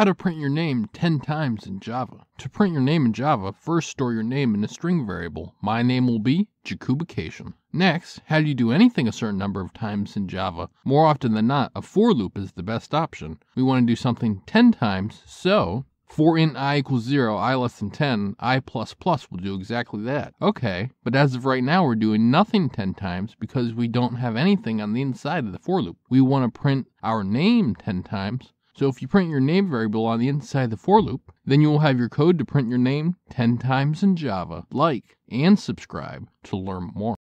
How to print your name 10 times in Java. To print your name in Java, first store your name in a string variable. My name will be Jakubication. Next, how do you do anything a certain number of times in Java? More often than not, a for loop is the best option. We want to do something 10 times, so for int i equals 0, i less than 10, i plus plus will do exactly that. Okay, but as of right now, we're doing nothing 10 times because we don't have anything on the inside of the for loop. We want to print our name 10 times. So if you print your name variable on the inside of the for loop, then you will have your code to print your name 10 times in Java. Like and subscribe to learn more.